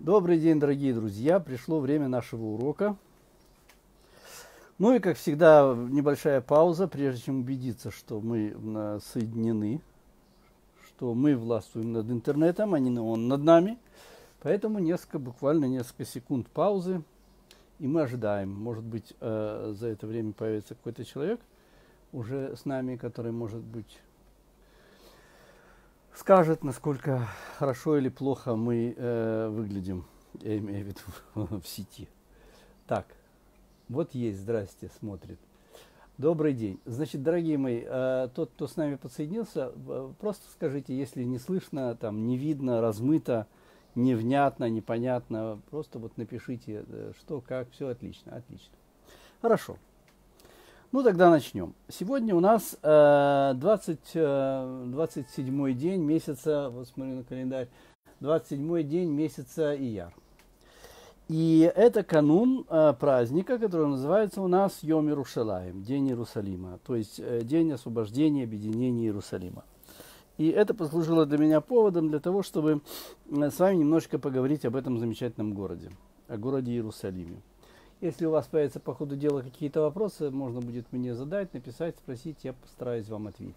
Добрый день, дорогие друзья! Пришло время нашего урока. Ну и, как всегда, небольшая пауза, прежде чем убедиться, что мы э, соединены, что мы властвуем над интернетом, а не он над нами. Поэтому несколько, буквально несколько секунд паузы, и мы ожидаем. Может быть, э, за это время появится какой-то человек уже с нами, который, может быть, скажет, насколько хорошо или плохо мы э, выглядим, я имею в виду в сети. Так, вот есть, здрасте, смотрит. Добрый день. Значит, дорогие мои, э, тот, кто с нами подсоединился, э, просто скажите, если не слышно, там, не видно, размыто, невнятно, непонятно, просто вот напишите, э, что, как, все отлично, отлично. Хорошо. Ну, тогда начнем. Сегодня у нас э, 20, э, 27 день месяца, вот смотрю на календарь, 27 день месяца Ияр. И это канун э, праздника, который называется у нас Йом Иерушалаем, День Иерусалима, то есть э, День освобождения, объединения Иерусалима. И это послужило для меня поводом для того, чтобы э, с вами немножко поговорить об этом замечательном городе, о городе Иерусалиме. Если у вас появятся по ходу дела какие-то вопросы, можно будет мне задать, написать, спросить, я постараюсь вам ответить.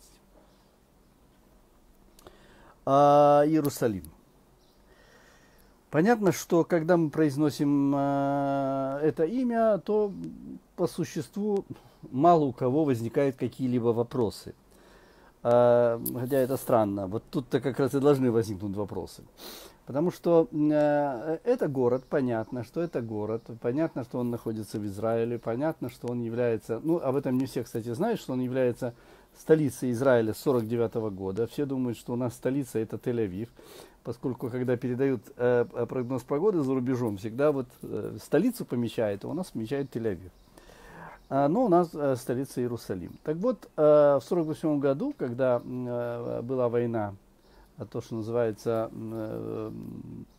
А, Иерусалим. Понятно, что когда мы произносим а, это имя, то по существу мало у кого возникают какие-либо вопросы. А, хотя это странно. Вот тут-то как раз и должны возникнуть вопросы. Потому что э, это город, понятно, что это город, понятно, что он находится в Израиле, понятно, что он является, ну, об этом не все, кстати, знают, что он является столицей Израиля с 49 -го года. Все думают, что у нас столица это Тель-Авив, поскольку когда передают э, прогноз погоды за рубежом, всегда вот э, столицу помещает, а у нас помещает Тель-Авив. А, но у нас э, столица Иерусалим. Так вот, э, в 48 году, когда э, была война то, что называется э,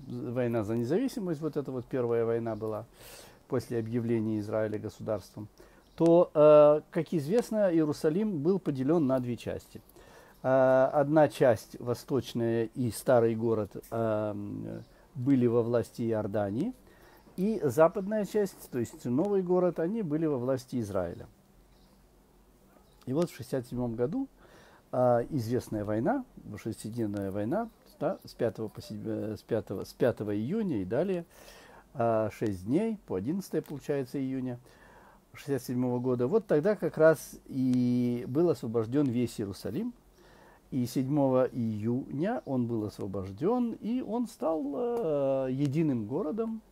война за независимость, вот эта вот первая война была после объявления Израиля государством, то, э, как известно, Иерусалим был поделен на две части. Э, одна часть, восточная и старый город, были во власти Иордании, и западная часть, то есть новый город, они были во власти Израиля. И вот в 1967 году а, известная война, шестидневная война, да, с, 5 по 7, с, 5, с 5 июня и далее, а, 6 дней, по 11 получается июня 67 года. Вот тогда как раз и был освобожден весь Иерусалим. И 7 июня он был освобожден, и он стал э, единым городом,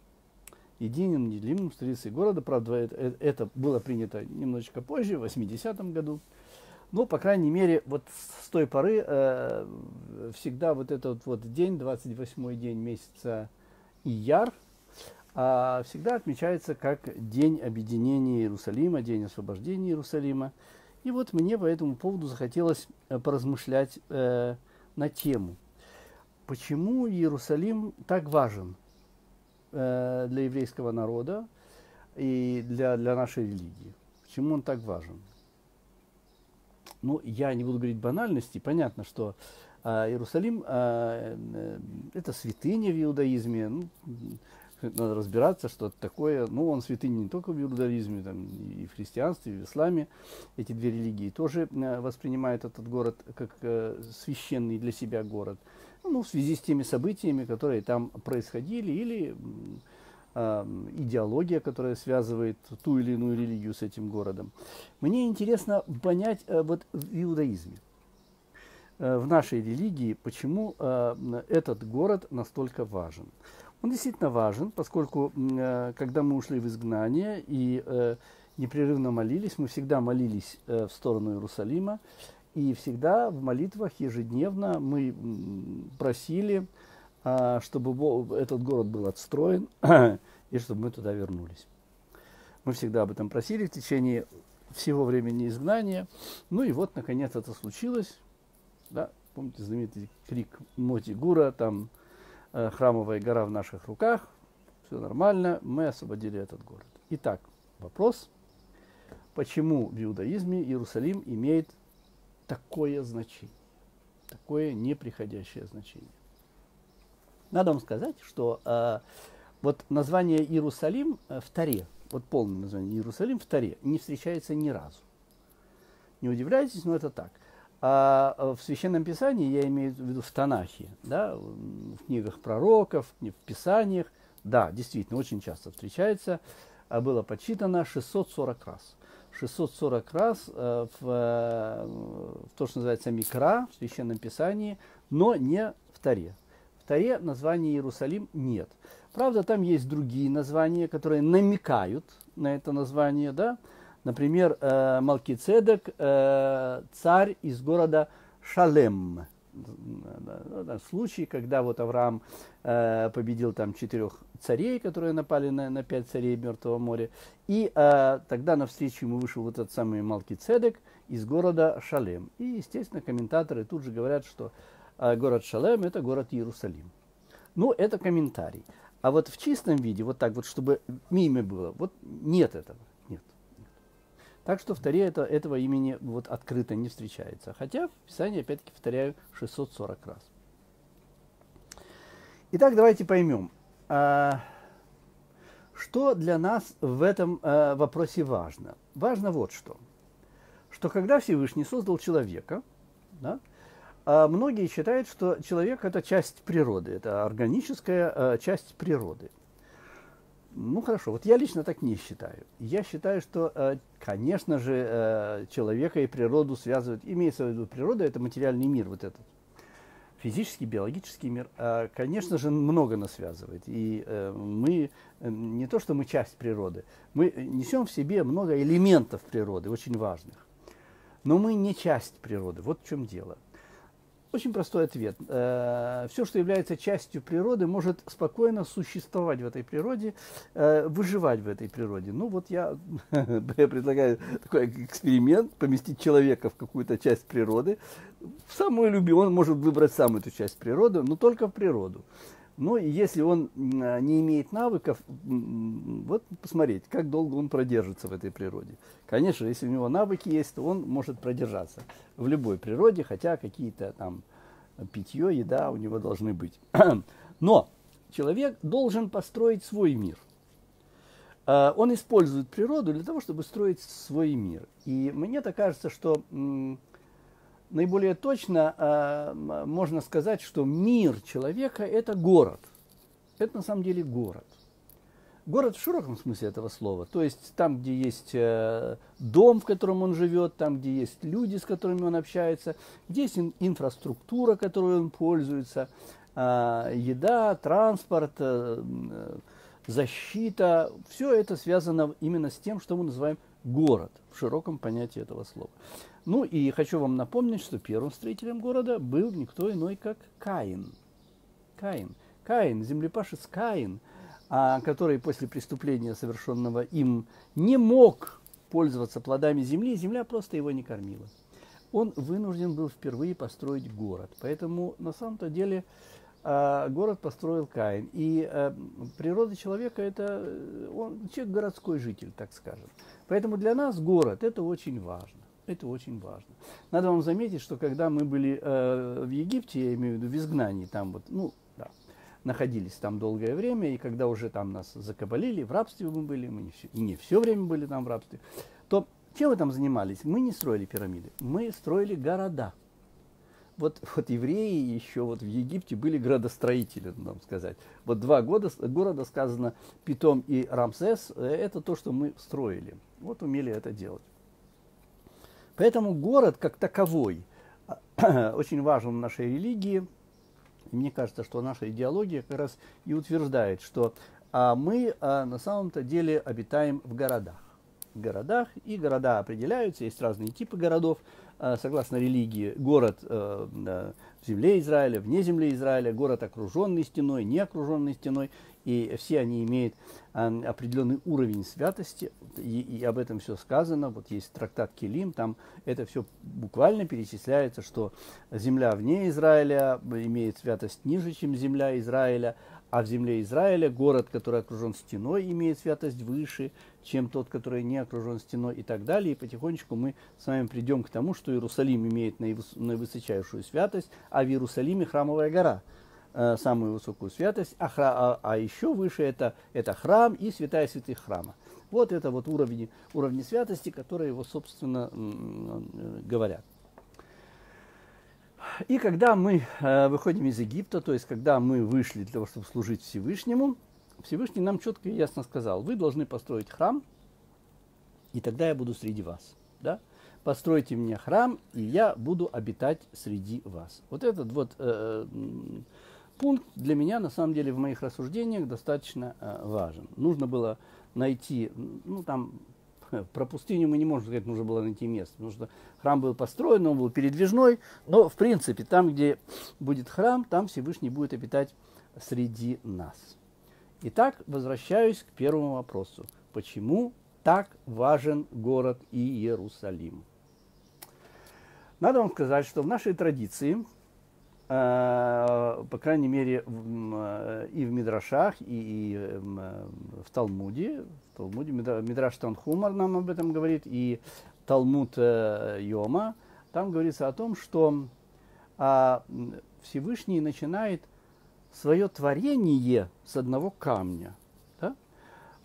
единым неделимым столицей города. Правда, это, это было принято немножечко позже, в 80-м году. Ну, по крайней мере, вот с той поры э, всегда вот этот вот день, 28-й день месяца Ияр, э, всегда отмечается как день объединения Иерусалима, день освобождения Иерусалима. И вот мне по этому поводу захотелось э, поразмышлять э, на тему, почему Иерусалим так важен э, для еврейского народа и для, для нашей религии. Почему он так важен? Ну, я не буду говорить банальности. Понятно, что э, Иерусалим э, э, это святыня в иудаизме. Ну, надо разбираться, что это такое. Ну, он святыня не только в иудаизме, там, и в христианстве, и в исламе. Эти две религии тоже э, воспринимают этот город как э, священный для себя город. Ну, в связи с теми событиями, которые там происходили, или идеология, которая связывает ту или иную религию с этим городом. Мне интересно понять э, вот в иудаизме, э, в нашей религии, почему э, этот город настолько важен. Он действительно важен, поскольку когда мы ушли в изгнание и непрерывно молились, мы всегда молились в сторону Иерусалима, и всегда в молитвах ежедневно мы просили чтобы этот город был отстроен и чтобы мы туда вернулись. Мы всегда об этом просили в течение всего времени изгнания. Ну и вот, наконец, это случилось. Да, помните знаменитый крик Моти Гура, там э, храмовая гора в наших руках, все нормально, мы освободили этот город. Итак, вопрос, почему в иудаизме Иерусалим имеет такое значение, такое неприходящее значение? Надо вам сказать, что э, вот название Иерусалим в Таре, вот полное название Иерусалим в Таре, не встречается ни разу. Не удивляйтесь, но это так. А э, в Священном Писании, я имею в виду в Танахе, да, в книгах пророков, в Писаниях, да, действительно, очень часто встречается, а было подсчитано 640 раз. 640 раз э, в, э, в то, что называется Микра, в Священном Писании, но не в Таре. Таре названия Иерусалим нет. Правда, там есть другие названия, которые намекают на это название, да, Например, э, Малкицедек, э, царь из города Шалем. Случай, когда вот Авраам э, победил там четырех царей, которые напали на, на пять царей Мертвого моря. И э, тогда навстречу ему вышел вот этот самый Малкицедек из города Шалем. И, естественно, комментаторы тут же говорят, что э, город Шалем – это город Иерусалим. Ну, это комментарий. А вот в чистом виде, вот так вот, чтобы мимо было, вот нет этого. Так что в Таре это, этого имени вот открыто не встречается. Хотя в Писании, опять-таки, повторяю, 640 раз. Итак, давайте поймем, а, что для нас в этом а, вопросе важно. Важно вот что. Что когда Всевышний создал человека, да, а многие считают, что человек это часть природы, это органическая часть природы. Ну хорошо, вот я лично так не считаю. Я считаю, что, э, конечно же, э, человека и природу связывают, имеется в виду природа, это материальный мир, вот этот физический, биологический мир, а, конечно же, много нас связывает. И э, мы, не то что мы часть природы, мы несем в себе много элементов природы, очень важных. Но мы не часть природы, вот в чем дело. Очень простой ответ. Э, Все, что является частью природы, может спокойно существовать в этой природе, э, выживать в этой природе. Ну вот я, я предлагаю такой эксперимент, поместить человека в какую-то часть природы, в самую любимую, он может выбрать самую эту часть природы, но только в природу. Но если он а, не имеет навыков, вот посмотреть, как долго он продержится в этой природе. Конечно, если у него навыки есть, то он может продержаться в любой природе, хотя какие-то там питье, еда у него должны быть. Но человек должен построить свой мир. А, он использует природу для того, чтобы строить свой мир. И мне так кажется, что наиболее точно э, можно сказать, что мир человека – это город. Это на самом деле город. Город в широком смысле этого слова. То есть там, где есть э, дом, в котором он живет, там, где есть люди, с которыми он общается, где есть ин- инфраструктура, которой он пользуется, э, еда, транспорт, э, защита. Все это связано именно с тем, что мы называем город в широком понятии этого слова. Ну и хочу вам напомнить, что первым строителем города был никто иной, как Каин. Каин. Каин, землепашец Каин, а, который после преступления, совершенного им, не мог пользоваться плодами земли, земля просто его не кормила. Он вынужден был впервые построить город. Поэтому на самом-то деле город построил Каин. И а, природа человека это он человек городской житель, так скажем. Поэтому для нас город это очень важно. Это очень важно. Надо вам заметить, что когда мы были э, в Египте, я имею в виду в изгнании, там вот, ну, да, находились там долгое время, и когда уже там нас закабалили, в рабстве мы были, мы не все, не все время были там в рабстве, то чем мы там занимались? Мы не строили пирамиды, мы строили города. Вот, вот евреи еще вот в Египте были градостроители, надо сказать. Вот два года, города сказано Питом и Рамсес, э, это то, что мы строили. Вот умели это делать. Поэтому город как таковой очень важен в нашей религии. Мне кажется, что наша идеология как раз и утверждает, что а, мы а, на самом-то деле обитаем в городах. Городах, и города определяются, есть разные типы городов, а, согласно религии. Город а, в земле Израиля, вне земли Израиля, город окруженный стеной, не окруженный стеной и все они имеют э, определенный уровень святости, и об этом все сказано. Вот есть трактат Келим, там это все буквально перечисляется, что земля вне Израиля имеет святость ниже, чем земля Израиля, а в земле Израиля город, который окружен стеной, имеет святость выше, чем тот, который не окружен стеной и так далее. И потихонечку мы с вами придем к тому, что Иерусалим имеет наивысочайшую святость, а в Иерусалиме храмовая гора – э, самую высокую святость, а, хра, а, а еще выше это, это храм и святая святых храма. Вот это вот уровни, уровни святости, которые его, собственно, э, говорят. И когда мы э, выходим из Египта, то есть когда мы вышли для того, чтобы служить Всевышнему, Всевышний нам четко и ясно сказал, вы должны построить храм, и тогда я буду среди вас. Да? Постройте мне храм, и я буду обитать среди вас. Вот этот вот э, пункт для меня, на самом деле, в моих рассуждениях достаточно э, важен. Нужно было найти, ну там, про пустыню мы не можем сказать, нужно было найти место, потому что храм был построен, он был передвижной, но, в принципе, там, где будет храм, там Всевышний будет обитать среди нас. Итак, возвращаюсь к первому вопросу. Почему так важен город Иерусалим? Надо вам сказать, что в нашей традиции, по крайней мере, в, и в Мидрашах, и, и в Талмуде, в Талмуде Мидраш Танхумар нам об этом говорит, и Талмуд э, Йома, там говорится о том, что а, Всевышний начинает свое творение с одного камня. Да?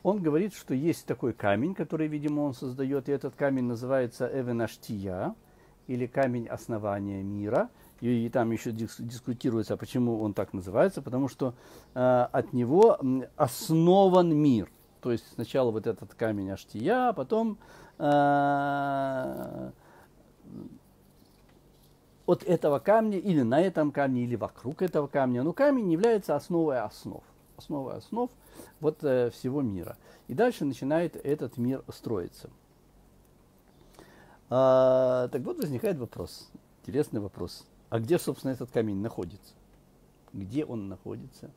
Он говорит, что есть такой камень, который, видимо, он создает, и этот камень называется Эвенаштия, или камень основания мира. И, и там еще дис, дискутируется, почему он так называется, потому что э, от него основан мир. То есть сначала вот этот камень Аштия, а потом э, от этого камня, или на этом камне, или вокруг этого камня. Но камень является основой основ. Основой основ вот э, всего мира. И дальше начинает этот мир строиться. А, так вот возникает вопрос, интересный вопрос. А где, собственно, этот камень находится? Где он находится?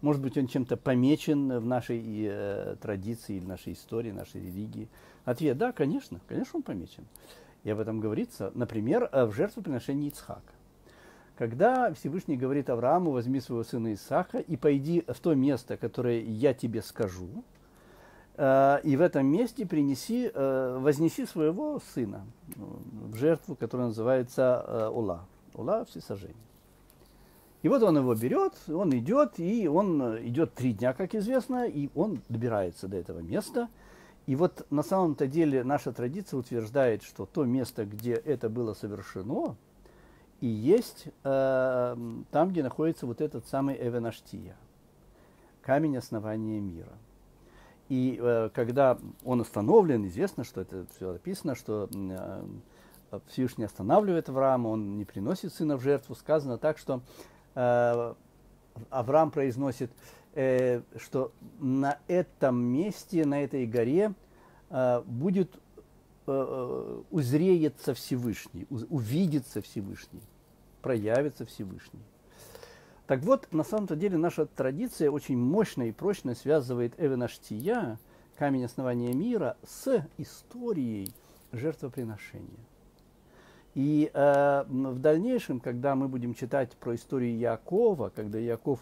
Может быть, он чем-то помечен в нашей э, традиции, в нашей истории, нашей религии? Ответ – да, конечно, конечно, он помечен. И об этом говорится, например, в жертвоприношении Ицхака. Когда Всевышний говорит Аврааму, возьми своего сына Исаака и пойди в то место, которое я тебе скажу, э, и в этом месте принеси, э, вознеси своего сына ну, в жертву, которая называется э, Ула. Ула – всесожжение. И вот он его берет, он идет, и он идет три дня, как известно, и он добирается до этого места – и вот на самом-то деле наша традиция утверждает, что то место, где это было совершено, и есть э, там, где находится вот этот самый Эвенаштия, камень основания мира. И э, когда он остановлен, известно, что это все описано, что э, Всевышний останавливает Авраама, он не приносит сына в жертву. Сказано так, что э, Авраам произносит э, что на этом месте, на этой горе э, будет э, э узреется Всевышний, увидится Всевышний, проявится Всевышний. Так вот, на самом-то деле наша традиция очень мощно и прочно связывает Эвенаштия, камень основания мира, с историей жертвоприношения. И э, в дальнейшем, когда мы будем читать про историю Якова, когда Яков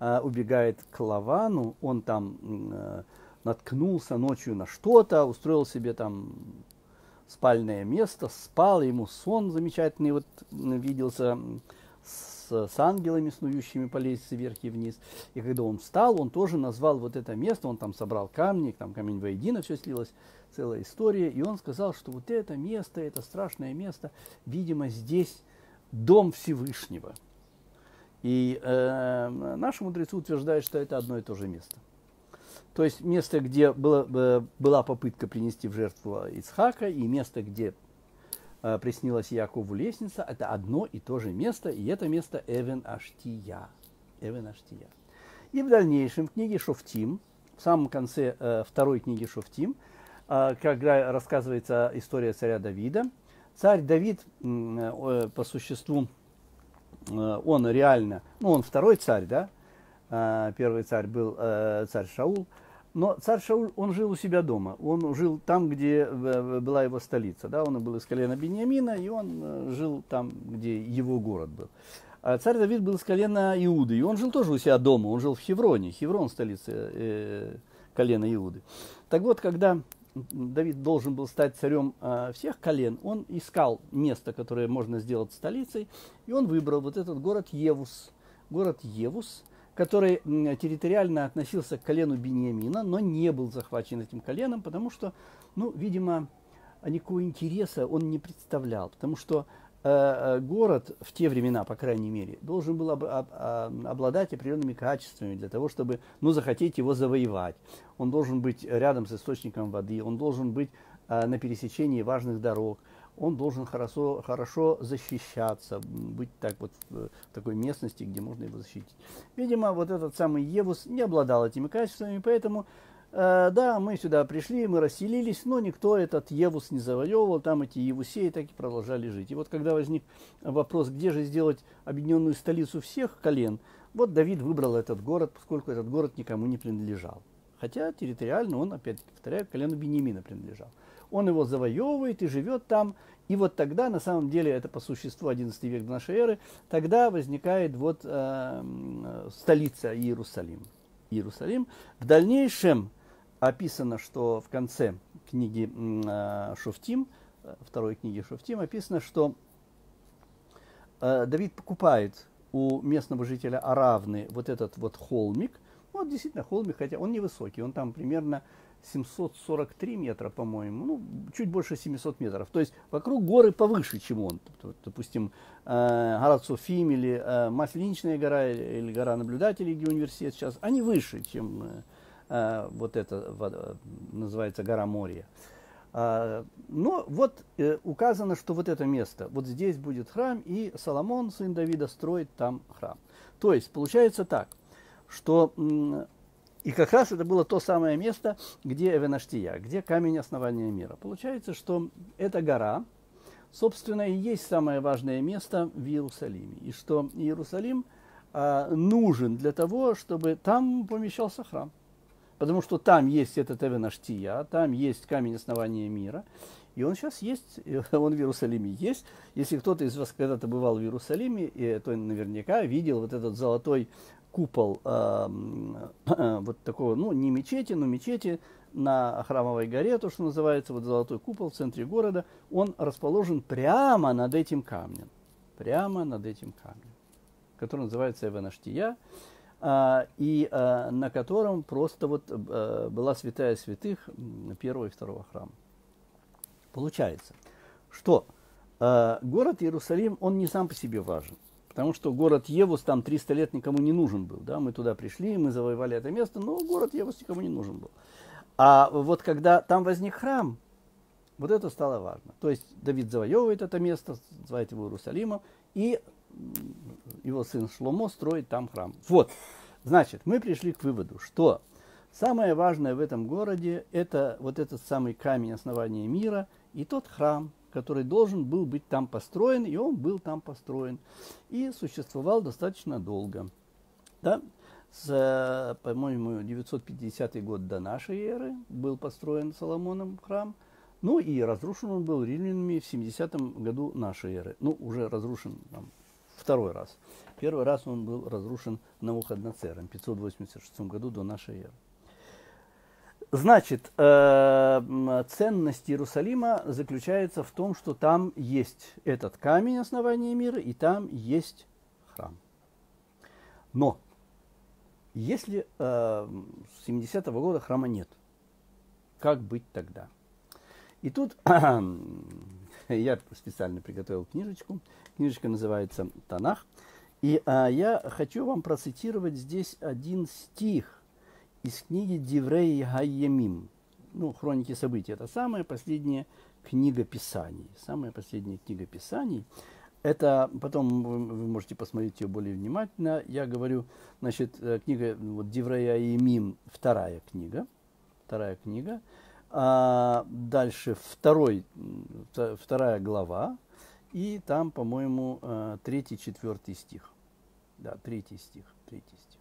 э, убегает к Лавану, он там э, наткнулся ночью на что-то, устроил себе там спальное место, спал, ему сон замечательный вот виделся с, с ангелами, снующими по лестнице вверх и вниз. И когда он встал, он тоже назвал вот это место, он там собрал камни, там камень воедино все слилось, целая история. И он сказал, что вот это место, это страшное место, видимо, здесь дом Всевышнего. И э, наши мудрецы утверждают, что это одно и то же место. То есть место, где было, э, была попытка принести в жертву Ицхака, и место, где э, приснилась Якову лестница, это одно и то же место, и это место Эвен Аштия. Эвен Аштия. И в дальнейшем в книге Шофтим, в самом конце э, второй книги Шофтим, э, когда рассказывается история царя Давида, царь Давид э, по существу Э, он реально, ну он второй царь, да, э, первый царь был э, царь Шаул, но царь Шауль, он жил у себя дома, он жил там, где была его столица, да, он был из колена Бениамина, и он жил там, где его город был. А царь Давид был из колена Иуды, и он жил тоже у себя дома, он жил в Хевроне, Хеврон столица э, колена Иуды. Так вот, когда Давид должен был стать царем э, всех колен, он искал место, которое можно сделать столицей, и он выбрал вот этот город Евус город Евус, который территориально относился к колену Бениамина, но не был захвачен этим коленом, потому что, ну, видимо, никакого интереса он не представлял, потому что э, э город в те времена, по крайней мере, должен был об, об, обладать определенными качествами для того, чтобы, ну, захотеть его завоевать. Он должен быть рядом с источником воды, он должен быть э, на пересечении важных дорог, он должен хорошо, хорошо защищаться, быть так вот в такой местности, где можно его защитить. Видимо, вот этот самый Евус не обладал этими качествами, поэтому, э, да, мы сюда пришли, мы расселились, но никто этот Евус не завоевывал, там эти Евусеи так и продолжали жить. И вот когда возник вопрос, где же сделать объединенную столицу всех колен, вот Давид выбрал этот город, поскольку этот город никому не принадлежал. Хотя территориально он, опять-таки, повторяю, колену Бенемина принадлежал он его завоевывает и живет там. И вот тогда, на самом деле, это по существу 11 век до нашей эры, тогда возникает вот э, столица Иерусалим. Иерусалим. В дальнейшем описано, что в конце книги э, Шуфтим, второй книги Шуфтим, описано, что э, Давид покупает у местного жителя Аравны вот этот вот холмик. Вот действительно холмик, хотя он невысокий, он там примерно 743 метра, по-моему, ну, чуть больше 700 метров. То есть вокруг горы повыше, чем он. Допустим, э, гора Софим или э, гора или гора наблюдателей, где университет сейчас, они выше, чем э, вот это называется гора Мория. Но вот указано, что вот это место, вот здесь будет храм, и Соломон, сын Давида, строит там храм. То есть получается так, что и как раз это было то самое место, где Эвенаштия, где камень основания мира. Получается, что эта гора, собственно, и есть самое важное место в Иерусалиме. И что Иерусалим а, нужен для того, чтобы там помещался храм. Потому что там есть этот Эвенаштия, там есть камень основания мира. И он сейчас есть, он в Иерусалиме есть. Если кто-то из вас когда-то бывал в Иерусалиме, то наверняка видел вот этот золотой купол э, э, вот такого, ну, не мечети, но мечети на Храмовой горе, то, что называется, вот золотой купол в центре города, он расположен прямо над этим камнем. Прямо над этим камнем, который называется Эванаштия, э, и э, на котором просто вот э, была святая святых первого и второго храма. Получается, что э, город Иерусалим, он не сам по себе важен. Потому что город Евус там 300 лет никому не нужен был. Да? Мы туда пришли, мы завоевали это место, но город Евус никому не нужен был. А вот когда там возник храм, вот это стало важно. То есть Давид завоевывает это место, называет его Иерусалимом, и его сын Шломо строит там храм. Вот, значит, мы пришли к выводу, что самое важное в этом городе это вот этот самый камень основания мира и тот храм, который должен был быть там построен, и он был там построен. И существовал достаточно долго. Да? С, по-моему, 950 год до нашей эры был построен Соломоном храм. Ну и разрушен он был римлянами в 70 году нашей эры. Ну, уже разрушен там, второй раз. Первый раз он был разрушен Навуходоносором в 586 году до нашей эры. Значит, э, ценность Иерусалима заключается в том, что там есть этот камень основания мира, и там есть храм. Но если э, с 70-го года храма нет, как быть тогда? И тут я специально приготовил книжечку. Книжечка называется «Танах». И э, я хочу вам процитировать здесь один стих – из книги Диврей Гайямим. Ну, хроники событий. Это самая последняя книга Писаний. Самая последняя книга Писаний. Это потом вы можете посмотреть ее более внимательно. Я говорю, значит, э, книга вот, Диврея Емим, вторая книга. Вторая книга. А дальше второй, вторая глава. И там, по-моему, э, третий, четвертый стих. Да, третий стих, третий стих.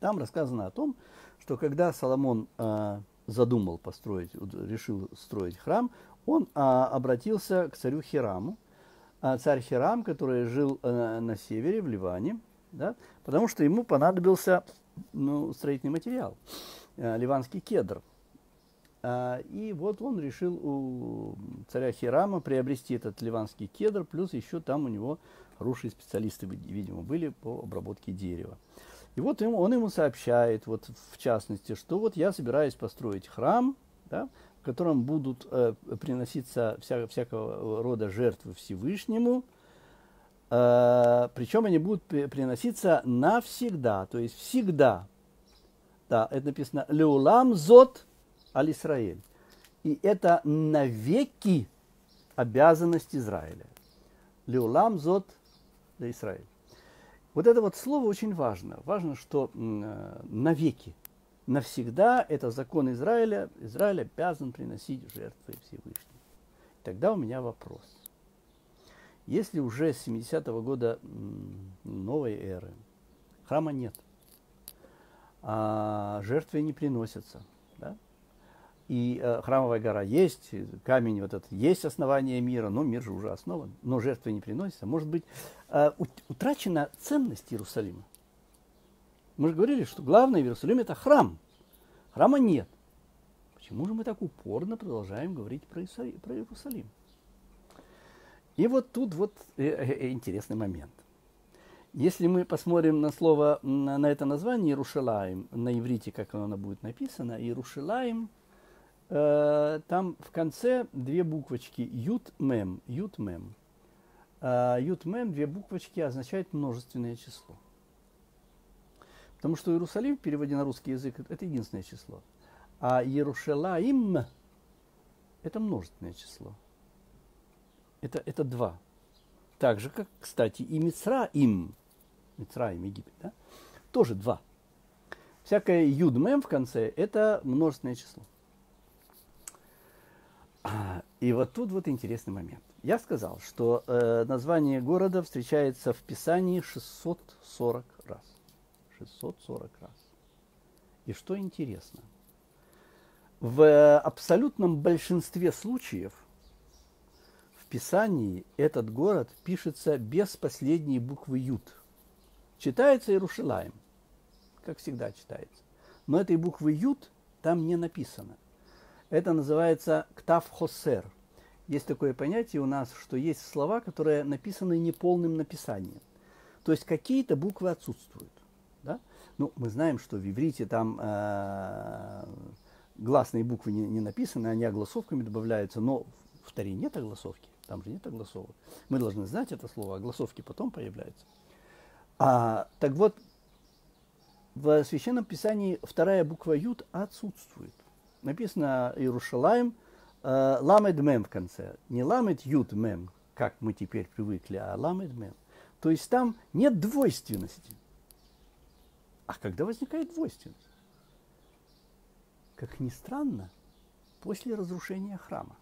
Там рассказано о том, что когда Соломон э, задумал построить, решил строить храм, он э, обратился к царю Хираму. А царь Хирам, который жил э, на севере, в Ливане, да, потому что ему понадобился ну, строительный материал, э, ливанский кедр. А, и вот он решил у царя Хирама приобрести этот ливанский кедр, плюс еще там у него Хорошие специалисты, видимо, были по обработке дерева. И вот ему, он ему сообщает, вот в частности, что вот я собираюсь построить храм, да, в котором будут э, приноситься вся, всякого рода жертвы Всевышнему, э, причем они будут приноситься навсегда, то есть всегда. Да, это написано «Леулам зот аль Исраэль». И это навеки обязанность Израиля. Леулам зот для Израиля. Вот это вот слово очень важно. Важно, что э, навеки, навсегда это закон Израиля. Израиль обязан приносить жертвы Всевышнему. Тогда у меня вопрос. Если уже с 70-го года новой эры храма нет, а жертвы не приносятся? И э, храмовая гора есть, камень вот этот есть основание мира, но мир же уже основан, но жертвы не приносятся. Может быть, э, утрачена ценность Иерусалима. Мы же говорили, что главное в Иерусалиме это храм. Храма нет. Почему же мы так упорно продолжаем говорить про, Иерусалим? И вот тут вот э, э, э, интересный момент. Если мы посмотрим на слово, на, на это название Иерушалаем, на иврите, как оно будет написано, Иерушалаем – Э, там в конце две буквочки ют-мем, ют-мем. Э, ют-мем, две буквочки означает множественное число. Потому что Иерусалим в переводе на русский язык это единственное число. А Иерушалаим это множественное число. Это, это два. Так же, как, кстати, и Мицраим, Мицраим, Египет, да? тоже два. Всякое юдмем в конце – это множественное число. И вот тут вот интересный момент. Я сказал, что э, название города встречается в Писании 640 раз. 640 раз. И что интересно, в абсолютном большинстве случаев в Писании этот город пишется без последней буквы Ют. Читается Иерушалаем, как всегда читается. Но этой буквы Ют там не написано. Это называется ктав хосер. Есть такое понятие у нас, что есть слова, которые написаны неполным написанием. То есть какие-то буквы отсутствуют. Да? Ну, мы знаем, что в иврите там э, гласные буквы не, не написаны, они огласовками добавляются, но в Таре нет огласовки, там же нет огласовок. Мы должны знать это слово, огласовки потом появляются. А, так вот, в Священном Писании вторая буква Юд отсутствует написано Иерушалаем, э, ламед мем в конце. Не ламед ют мем, как мы теперь привыкли, а ламед мем. То есть там нет двойственности. А когда возникает двойственность? Как ни странно, после разрушения храма.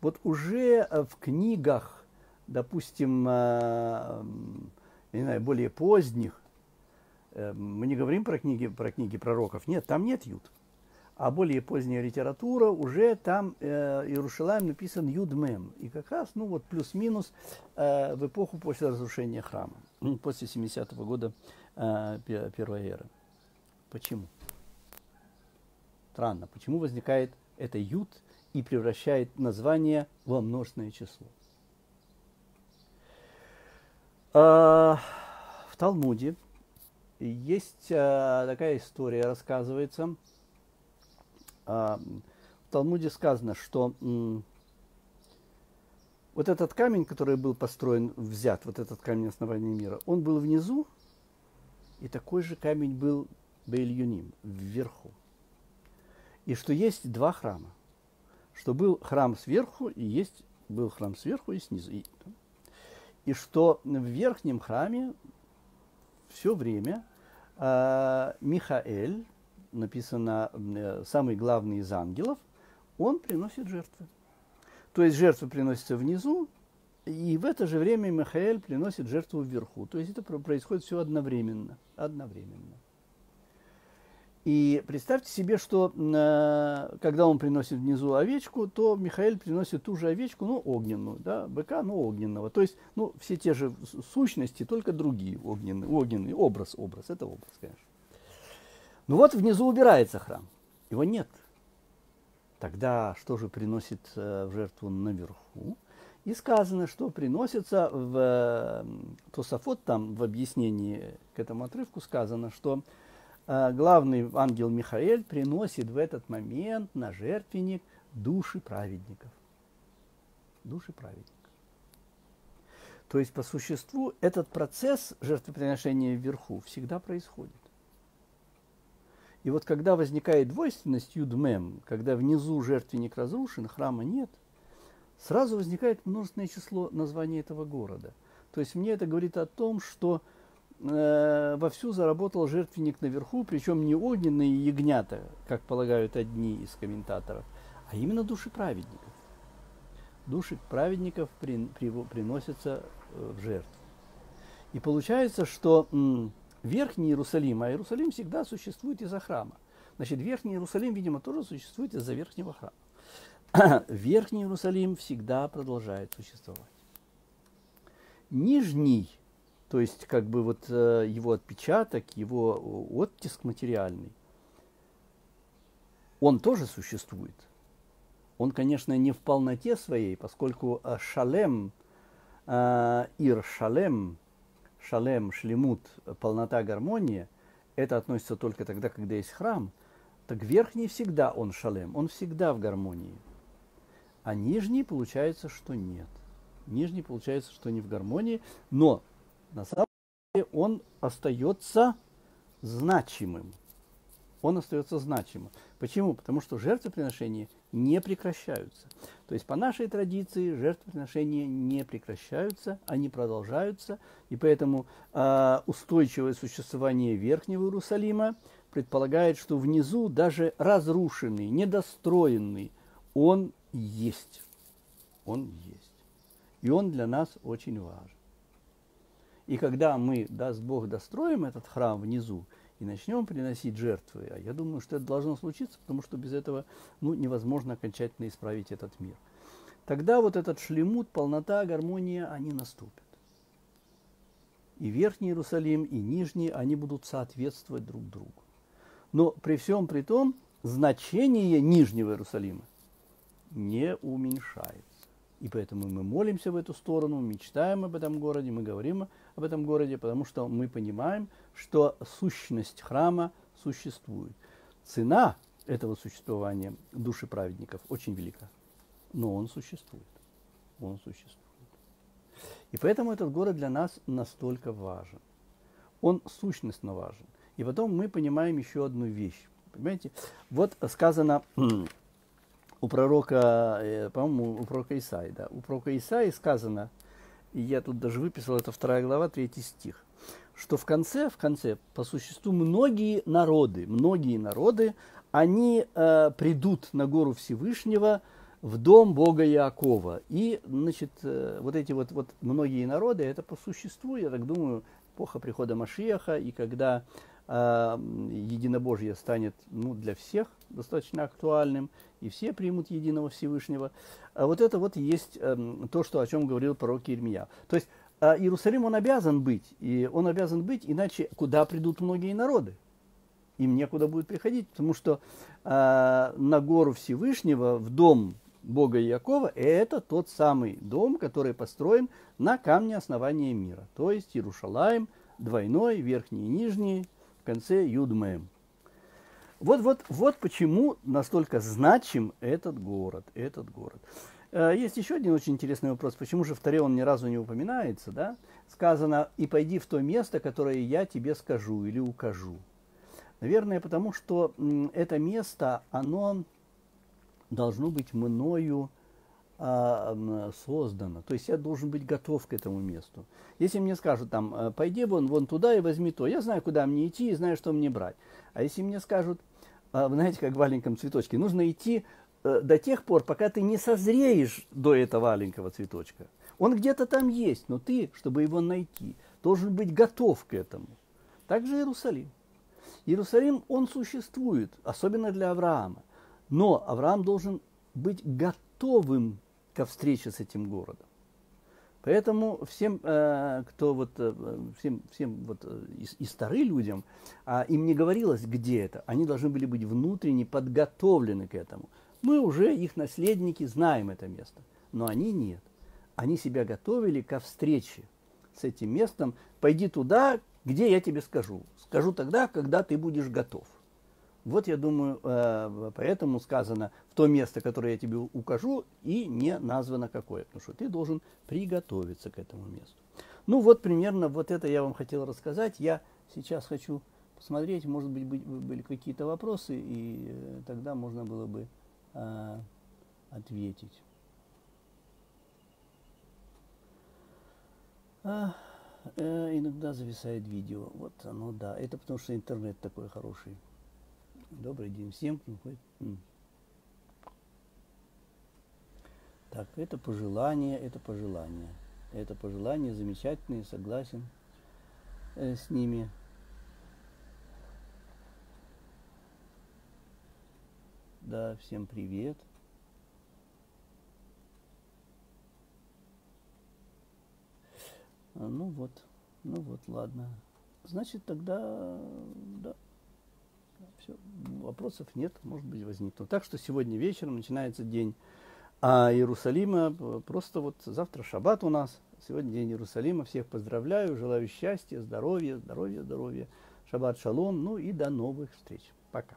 Вот уже э, в книгах, допустим, э, не знаю, более поздних, мы не говорим про книги, про книги пророков, нет, там нет ют а более поздняя литература, уже там э, Иерушалаем написан Юдмем. И как раз, ну вот плюс-минус э, в эпоху после разрушения храма, после 70-го года э, первой эры. Почему? Странно, почему возникает это Юд и превращает название во множественное число? Э, в Талмуде есть э, такая история, рассказывается, в Талмуде сказано, что вот этот камень, который был построен, взят, вот этот камень основания мира, он был внизу, и такой же камень был Бейльюним, вверху. И что есть два храма. Что был храм сверху, и есть был храм сверху и снизу. И, и что в верхнем храме все время э, Михаэль, написано э, самый главный из ангелов, он приносит жертвы. То есть жертва приносится внизу, и в это же время Михаил приносит жертву вверху. То есть это происходит все одновременно. Одновременно. И представьте себе, что э, когда он приносит внизу овечку, то Михаил приносит ту же овечку, но огненную, да, быка, но огненного. То есть, ну, все те же сущности, только другие огненные, огненный образ, образ, это образ, конечно. Ну вот внизу убирается храм. Его нет. Тогда что же приносит э, в жертву наверху? И сказано, что приносится в э, Тософот, там в объяснении к этому отрывку сказано, что э, главный ангел Михаэль приносит в этот момент на жертвенник души праведников. Души праведников. То есть, по существу, этот процесс жертвоприношения вверху всегда происходит. И вот когда возникает двойственность юдмем, когда внизу жертвенник разрушен, храма нет, сразу возникает множественное число названий этого города. То есть мне это говорит о том, что э, вовсю заработал жертвенник наверху, причем не огненные ягнята, как полагают одни из комментаторов, а именно души праведников. Души праведников при, при, приносятся э, в жертву. И получается, что м, Верхний Иерусалим, а Иерусалим всегда существует из-за храма. Значит, Верхний Иерусалим, видимо, тоже существует из-за Верхнего храма. Верхний Иерусалим всегда продолжает существовать. Нижний, то есть как бы вот э, его отпечаток, его оттиск материальный, он тоже существует. Он, конечно, не в полноте своей, поскольку э, шалем, э, ир шалем, шалем, шлемут, полнота, гармония, это относится только тогда, когда есть храм, так верхний всегда он шалем, он всегда в гармонии. А нижний получается, что нет. Нижний получается, что не в гармонии, но на самом деле он остается значимым. Он остается значимым. Почему? Потому что жертвоприношения не прекращаются. То есть по нашей традиции жертвоприношения не прекращаются, они продолжаются, и поэтому э, устойчивое существование Верхнего Иерусалима предполагает, что внизу даже разрушенный, недостроенный, он есть. Он есть. И он для нас очень важен. И когда мы, даст Бог, достроим этот храм внизу, и начнем приносить жертвы. А я думаю, что это должно случиться, потому что без этого ну, невозможно окончательно исправить этот мир. Тогда вот этот шлемут, полнота, гармония, они наступят. И Верхний Иерусалим, и Нижний, они будут соответствовать друг другу. Но при всем при том, значение Нижнего Иерусалима не уменьшается. И поэтому мы молимся в эту сторону, мечтаем об этом городе, мы говорим об этом городе, потому что мы понимаем, что сущность храма существует. Цена этого существования души праведников очень велика, но он существует. Он существует. И поэтому этот город для нас настолько важен. Он сущностно важен. И потом мы понимаем еще одну вещь. Понимаете? Вот сказано у пророка, э, по-моему, у пророка Исаи, да, у пророка Исаи сказано, и я тут даже выписал, это вторая глава, третий стих, что в конце, в конце, по существу, многие народы, многие народы, они э, придут на гору Всевышнего в дом Бога Иакова. И, значит, э, вот эти вот, вот многие народы, это по существу, я так думаю, эпоха прихода Машиаха, и когда э, единобожье станет ну, для всех достаточно актуальным, и все примут единого Всевышнего. А вот это вот есть э, то, что, о чем говорил пророк Ирмия. То есть э, Иерусалим, он обязан быть, и он обязан быть, иначе куда придут многие народы? Им некуда будет приходить, потому что э, на гору Всевышнего, в дом Бога Якова, это тот самый дом, который построен на камне основания мира. То есть Иерушалаем, двойной, верхний и нижний, в конце Юдмеем. Вот, вот, вот почему настолько значим этот город, этот город. Э, есть еще один очень интересный вопрос. Почему же в Таре он ни разу не упоминается? Да? Сказано, и пойди в то место, которое я тебе скажу или укажу. Наверное, потому что это место, оно должно быть мною а, создано. То есть я должен быть готов к этому месту. Если мне скажут там, «Э, пойди вон, вон туда и возьми то, я знаю, куда мне идти и знаю, что мне брать. А если мне скажут, знаете, как в маленьком цветочке, нужно идти э, до тех пор, пока ты не созреешь до этого маленького цветочка. Он где-то там есть, но ты, чтобы его найти, должен быть готов к этому. Также Иерусалим. Иерусалим, он существует, особенно для Авраама. Но Авраам должен быть готовым ко встрече с этим городом. Поэтому всем, э, кто вот, э, всем, всем вот э, и, и старым людям, а им не говорилось, где это. Они должны были быть внутренне подготовлены к этому. Мы уже, их наследники, знаем это место, но они нет. они себя готовили ко встрече с этим местом. Пойди туда, где я тебе скажу. Скажу тогда, когда ты будешь готов. Вот я думаю, э, поэтому сказано в то место, которое я тебе укажу, и не названо какое, потому что ты должен приготовиться к этому месту. Ну вот примерно вот это я вам хотел рассказать. Я сейчас хочу посмотреть, может быть, были какие-то вопросы, и э, тогда можно было бы э, ответить. А, иногда зависает видео. Вот оно, да. Это потому что интернет такой хороший. Добрый день всем, кто ходит. Так, это пожелание, это пожелание. Это пожелания замечательные, согласен э, с ними. Да, всем привет. А, ну вот, ну вот, ладно. Значит, тогда, да, все, вопросов нет, может быть, возникнут. Так что сегодня вечером начинается день а Иерусалима, просто вот завтра шаббат у нас, сегодня день Иерусалима. Всех поздравляю, желаю счастья, здоровья, здоровья, здоровья. Шаббат шалом, ну и до новых встреч. Пока.